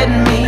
let me.